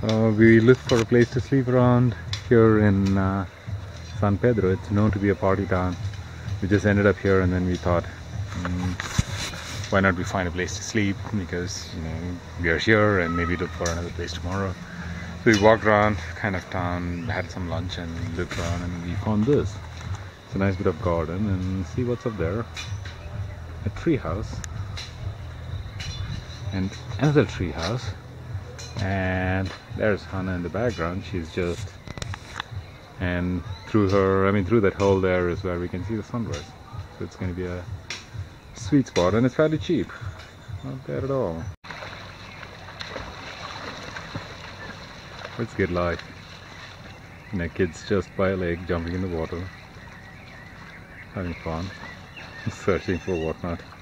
Uh, we looked for a place to sleep around here in uh, San Pedro. It's known to be a party town. We just ended up here and then we thought, mm, why not we find a place to sleep because you know we are here and maybe look for another place tomorrow. So we walked around kind of town, had some lunch and looked around and we found this. It's a nice bit of garden and see what's up there. A tree house and another tree house and there's Hannah in the background. She's just and through her I mean through that hole there is where we can see the sunrise. So it's going to be a sweet spot and it's fairly cheap. Not bad at all. It's good life. You know kids just by a lake jumping in the water. Having fun. Searching for whatnot